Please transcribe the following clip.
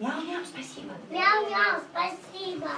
Мяу-мяу, спасибо. Мяу-мяу, спасибо.